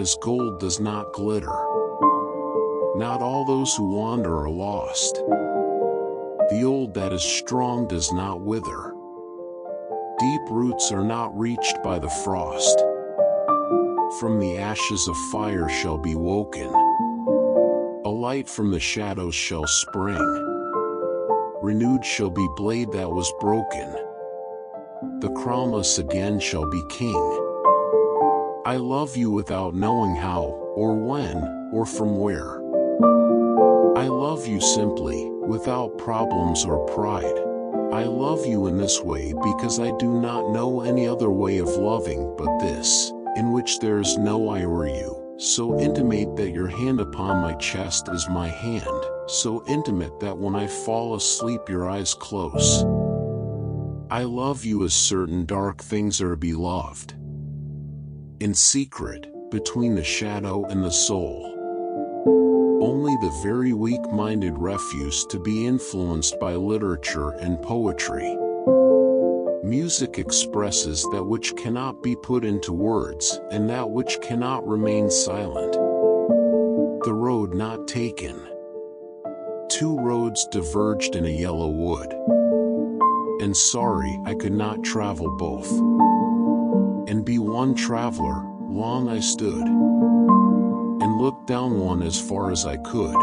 as gold does not glitter. Not all those who wander are lost. The old that is strong does not wither. Deep roots are not reached by the frost. From the ashes of fire shall be woken. A light from the shadows shall spring. Renewed shall be blade that was broken. The crownless again shall be king. I love you without knowing how, or when, or from where. I love you simply, without problems or pride. I love you in this way because I do not know any other way of loving but this, in which there is no I or you, so intimate that your hand upon my chest is my hand, so intimate that when I fall asleep your eyes close. I love you as certain dark things are beloved in secret, between the shadow and the soul. Only the very weak-minded refuse to be influenced by literature and poetry. Music expresses that which cannot be put into words and that which cannot remain silent. The road not taken. Two roads diverged in a yellow wood. And sorry I could not travel both and be one traveler, long I stood, and looked down one as far as I could,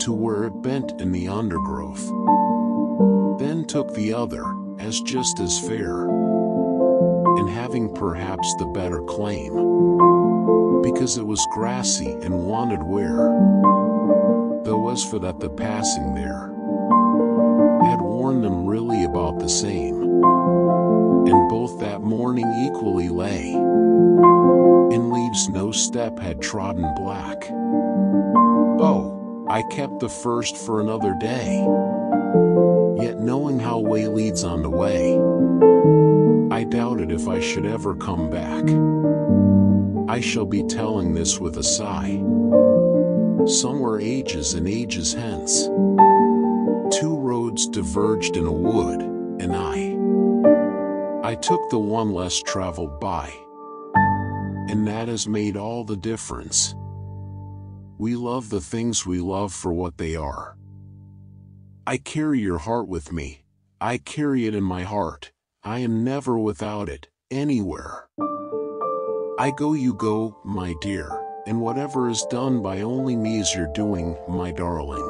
to where it bent in the undergrowth. Then took the other, as just as fair, and having perhaps the better claim, because it was grassy and wanted wear, though as for that the passing there, had worn them really about the same and both that morning equally lay. In leaves no step had trodden black. Oh, I kept the first for another day. Yet knowing how way leads on the way, I doubted if I should ever come back. I shall be telling this with a sigh. Somewhere ages and ages hence, two roads diverged in a wood, and I I took the one less traveled by. And that has made all the difference. We love the things we love for what they are. I carry your heart with me. I carry it in my heart. I am never without it, anywhere. I go you go, my dear, and whatever is done by only me is your doing, my darling.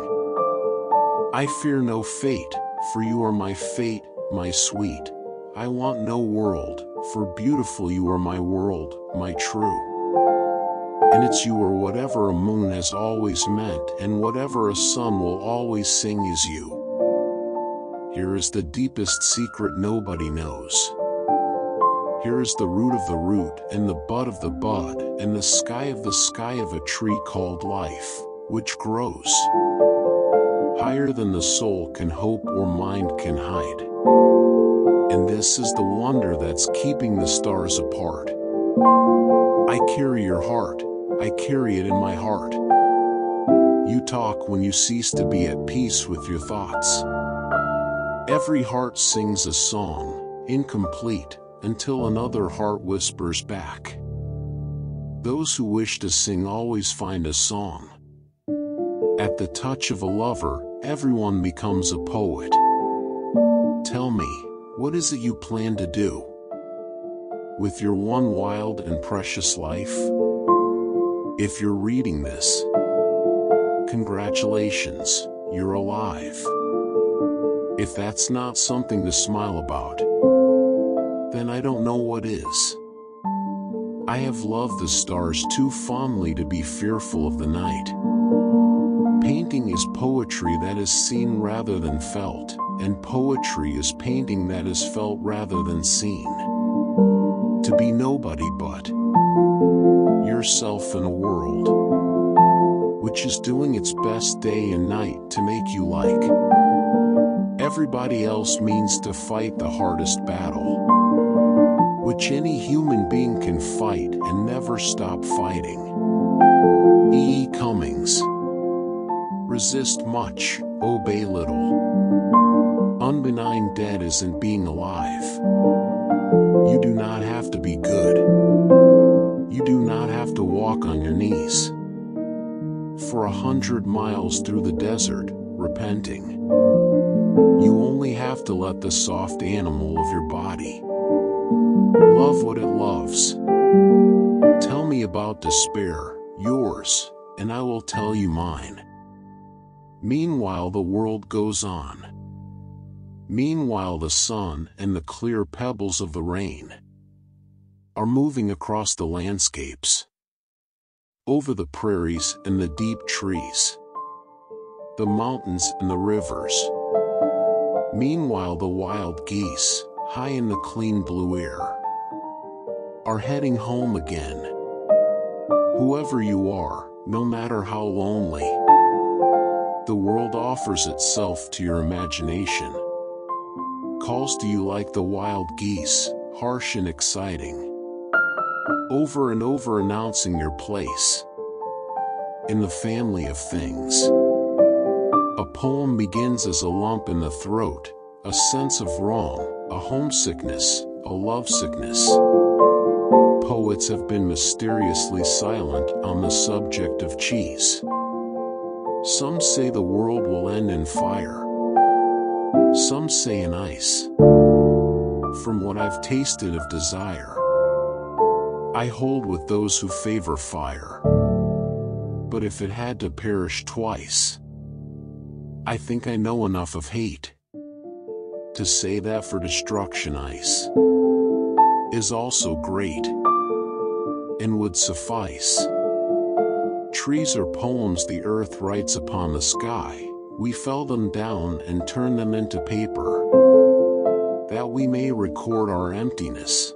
I fear no fate, for you are my fate, my sweet. I want no world, for beautiful you are my world, my true. And it's you or whatever a moon has always meant, and whatever a sun will always sing is you. Here is the deepest secret nobody knows. Here is the root of the root, and the bud of the bud, and the sky of the sky of a tree called life, which grows higher than the soul can hope or mind can hide. And this is the wonder that's keeping the stars apart. I carry your heart, I carry it in my heart. You talk when you cease to be at peace with your thoughts. Every heart sings a song, incomplete, until another heart whispers back. Those who wish to sing always find a song. At the touch of a lover, everyone becomes a poet. Tell me, what is it you plan to do? With your one wild and precious life? If you're reading this, congratulations, you're alive. If that's not something to smile about, then I don't know what is. I have loved the stars too fondly to be fearful of the night. Painting is poetry that is seen rather than felt and poetry is painting that is felt rather than seen. To be nobody but yourself in a world which is doing its best day and night to make you like everybody else means to fight the hardest battle which any human being can fight and never stop fighting. E. e. Cummings Resist much, obey little. Unbenign dead isn't being alive. You do not have to be good. You do not have to walk on your knees. For a hundred miles through the desert, repenting. You only have to let the soft animal of your body love what it loves. Tell me about despair, yours, and I will tell you mine. Meanwhile, the world goes on. Meanwhile, the sun and the clear pebbles of the rain are moving across the landscapes, over the prairies and the deep trees, the mountains and the rivers. Meanwhile, the wild geese, high in the clean blue air, are heading home again. Whoever you are, no matter how lonely, the world offers itself to your imagination. Calls to you like the wild geese, harsh and exciting. Over and over announcing your place in the family of things. A poem begins as a lump in the throat, a sense of wrong, a homesickness, a lovesickness. Poets have been mysteriously silent on the subject of cheese. Some say the world will end in fire. Some say in ice. From what I've tasted of desire, I hold with those who favor fire. But if it had to perish twice, I think I know enough of hate to say that for destruction ice is also great and would suffice. Trees are poems the earth writes upon the sky. We fell them down and turn them into paper, that we may record our emptiness.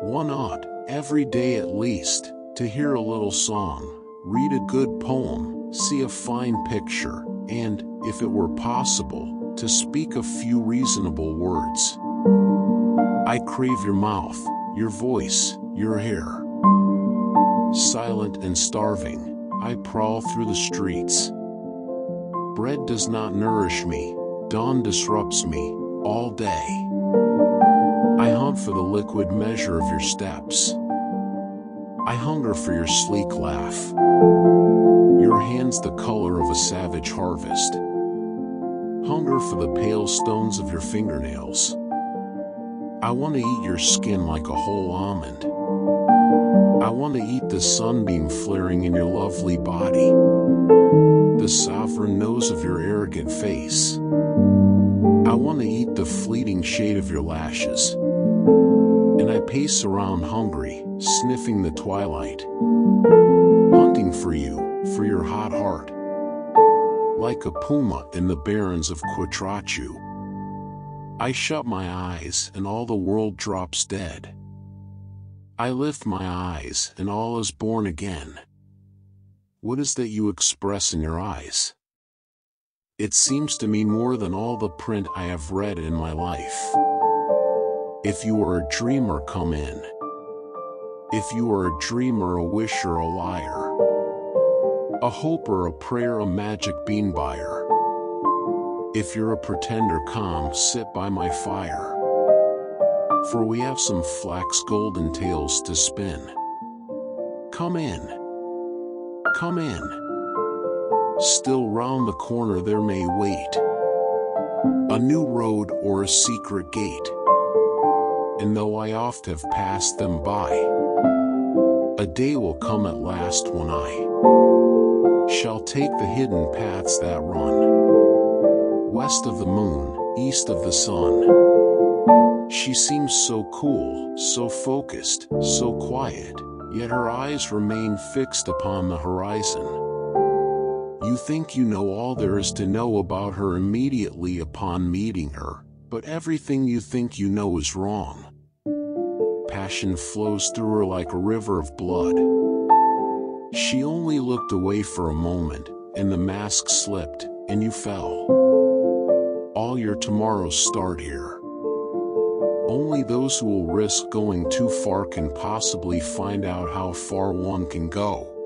One ought, every day at least, to hear a little song, read a good poem, see a fine picture, and, if it were possible, to speak a few reasonable words. I crave your mouth, your voice, your hair. Silent and starving, I prowl through the streets. Bread does not nourish me, dawn disrupts me, all day. I hunt for the liquid measure of your steps. I hunger for your sleek laugh. Your hands the color of a savage harvest. Hunger for the pale stones of your fingernails. I want to eat your skin like a whole almond. I want to eat the sunbeam flaring in your lovely body, the sovereign nose of your arrogant face. I want to eat the fleeting shade of your lashes. And I pace around hungry, sniffing the twilight, hunting for you, for your hot heart. Like a puma in the barrens of Quitratue. I shut my eyes and all the world drops dead. I lift my eyes, and all is born again. What is that you express in your eyes? It seems to me more than all the print I have read in my life. If you are a dreamer, come in. If you are a dreamer, a wisher, a liar, a hoper, a prayer, a magic bean buyer. If you're a pretender, come sit by my fire for we have some flax golden tales to spin. Come in. Come in. Still round the corner there may wait a new road or a secret gate. And though I oft have passed them by, a day will come at last when I shall take the hidden paths that run west of the moon, east of the sun. She seems so cool, so focused, so quiet, yet her eyes remain fixed upon the horizon. You think you know all there is to know about her immediately upon meeting her, but everything you think you know is wrong. Passion flows through her like a river of blood. She only looked away for a moment, and the mask slipped, and you fell. All your tomorrows start here. Only those who will risk going too far can possibly find out how far one can go.